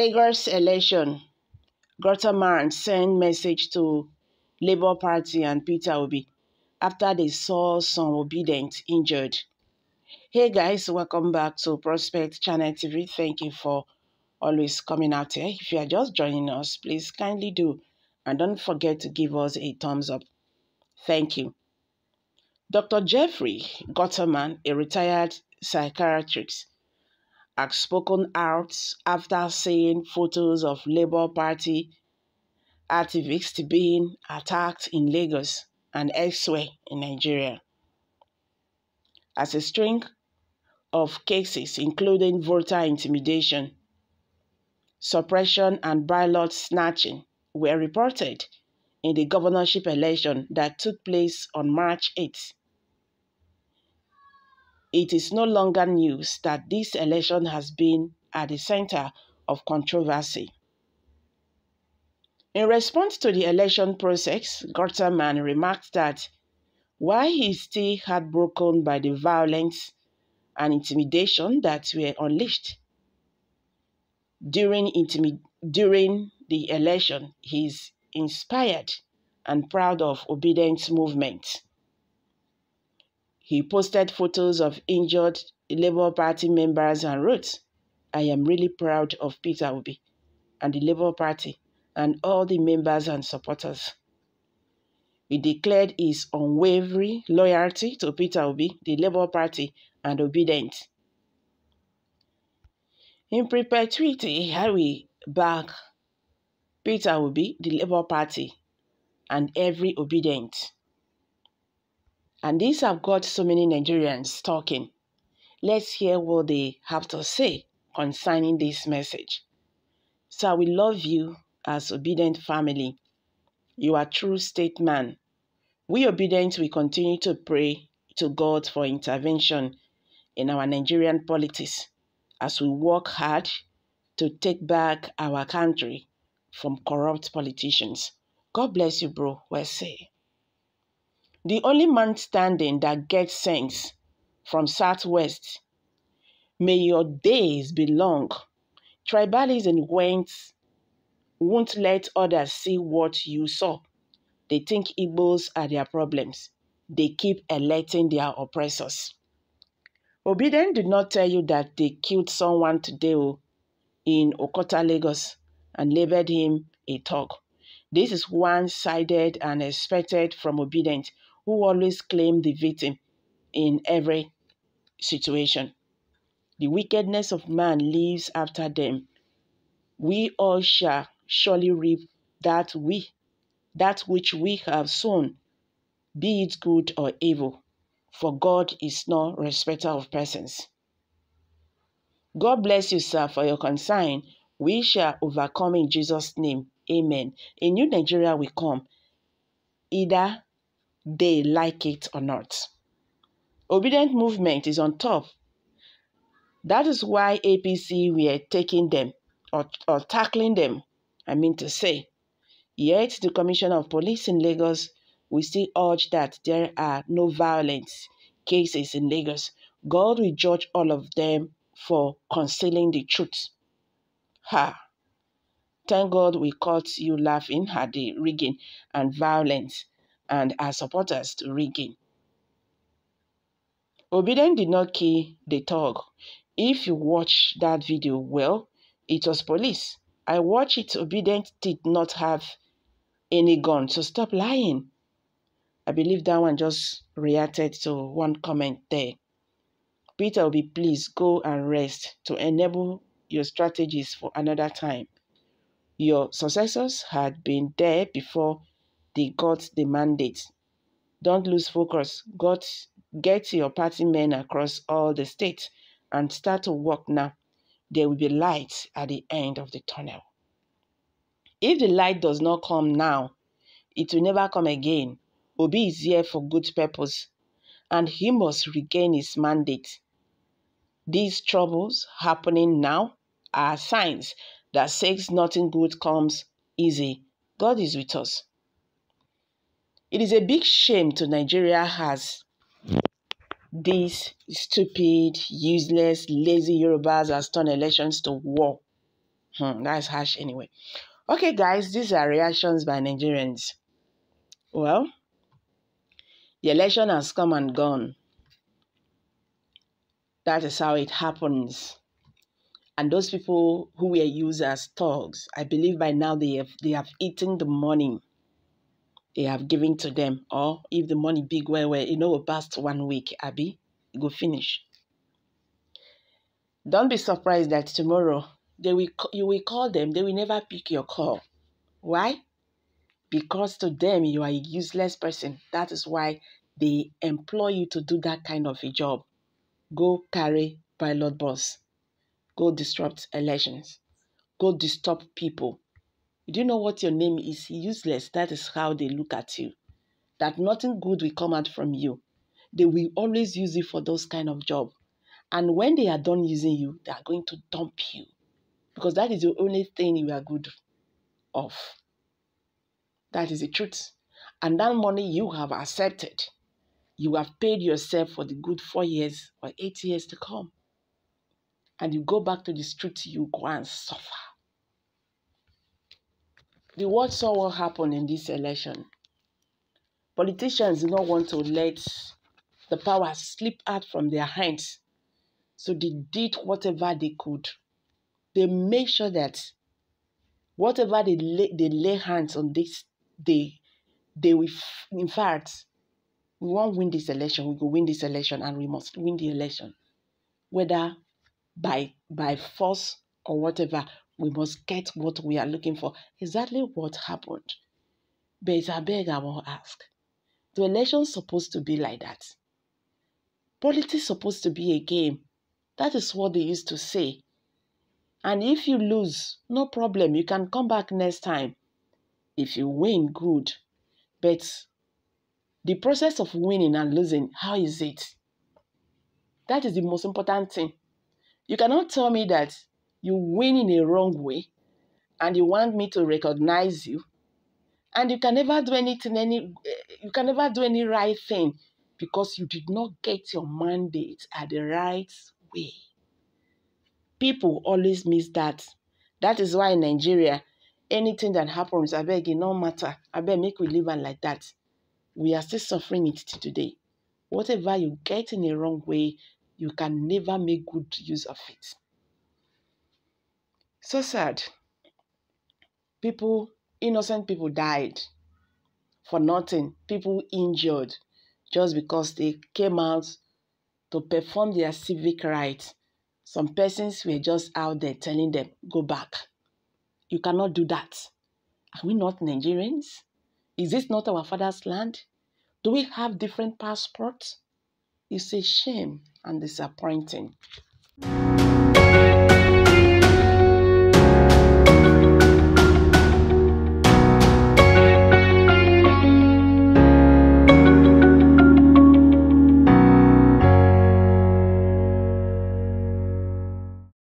Lagos election, Guterman sent message to Labour Party and Peter Obi after they saw some Obidient injured. Hey guys, welcome back to Prospect Channel TV. Thank you for always coming out here. If you are just joining us, please kindly do and don't forget to give us a thumbs up. Thank you. Dr. Jeffrey Guterman, a retired psychiatrist, has spoken out after seeing photos of Labour Party activists being attacked in Lagos and elsewhere in Nigeria. As a string of cases, including voter intimidation, suppression, and ballot snatching, were reported in the governorship election that took place on March 8 it is no longer news that this election has been at the center of controversy. In response to the election process, Guterman remarked that while he is still heartbroken by the violence and intimidation that were unleashed during, during the election, he is inspired and proud of Obedience movement. He posted photos of injured Labour Party members and wrote, I am really proud of Peter Obi and the Labour Party and all the members and supporters. He declared his unwavering loyalty to Peter Obi, the Labour Party, and Obidient. In perpetuity, Harry back Peter Obi, the Labour Party, and every Obidient. And these have got so many Nigerians talking. Let's hear what they have to say concerning this message. So we love you as Obidient family. You are true statesman. We Obidient we continue to pray to God for intervention in our Nigerian politics as we work hard to take back our country from corrupt politicians. God bless you, bro. Well say. The only man standing that gets sense from Southwest. May your days be long. Tribalism won't, won't let others see what you saw. They think Igbos are their problems. They keep electing their oppressors. Obidient did not tell you that they killed someone today oh, in Okota, Lagos, and labeled him a thug. This is one-sided and expected from Obidient, who always claim the victim in every situation. The wickedness of man lives after them. We all shall surely reap that we that which we have sown, be it good or evil, for God is no respecter of persons. God bless you, sir, for your concern. We shall overcome in Jesus' name. Amen. A new Nigeria will come. Either they like it or not. Obidient movement is on top. That is why APC we are taking them or, or tackling them, I mean to say. Yet the Commissioner of Police in Lagos will still urge that there are no violence cases in Lagos. God will judge all of them for concealing the truth. Ha! Thank God we caught you laughing at the rigging and violence and our supporters to regain. Obidient did not kill the thug. If you watch that video well, it was police. I watched it. Obidient did not have any gun, so stop lying. I believe that one just reacted to one comment there. Peter will be pleased go and rest to enable your strategies for another time. Your successors had been there before they got the mandate. Don't lose focus. Got, get your party men across all the states and start to work now. There will be light at the end of the tunnel. If the light does not come now, it will never come again. Obi is here for good purpose, and he must regain his mandate. These troubles happening now are signs that says nothing good comes easy. God is with us. It is a big shame to Nigeria has these stupid, useless, lazy Yorubas has turned elections to war. Hmm, that's harsh anyway. Okay, guys, these are reactions by Nigerians. Well, the election has come and gone. That is how it happens. And those people who were used as thugs, I believe by now they have they have eaten the money they have given to them. Or if the money big well well, you know, past one week, Abby, go finish. Don't be surprised that tomorrow they will you will call them, they will never pick your call. Why? Because to them you are a useless person. That is why they employ you to do that kind of a job. Go carry pilot bus. Go disrupt elections. Go disturb people. You do you know what your name is? Useless. That is how they look at you. That nothing good will come out from you. They will always use you for those kind of job. And when they are done using you, they are going to dump you. Because that is the only thing you are good of. That is the truth. And that money you have accepted, you have paid yourself for the good four years or eight years to come. And you go back to the street, you go and suffer. The world saw what happened in this election. Politicians do not want to let the power slip out from their hands. So they did whatever they could. They made sure that whatever they lay, they lay hands on this, they, they will, in fact, we won't win this election, we will win this election and we must win the election. Whether by by force or whatever, we must get what we are looking for. Exactly what happened. But I beg, I will ask. The election supposed to be like that. Politics supposed to be a game. That is what they used to say. And if you lose, no problem. You can come back next time. If you win, good. But the process of winning and losing, how is it? That is the most important thing. You cannot tell me that you win in a wrong way and you want me to recognize you and you can never do anything any eh, you can never do any right thing because you did not get your mandate at the right way. People always miss that. That is why in nigeria anything that happens I beg it no matter. I beg make we live on like that. We are still suffering it today. Whatever you get in a wrong way you can never make good use of it so sad. People innocent people died for nothing. People injured just because they came out to perform their civic rights. Some persons were just out there telling them go back. You cannot do that. Are we not nigerians? Is this not our father's land? Do we have different passports? It's a shame and disappointing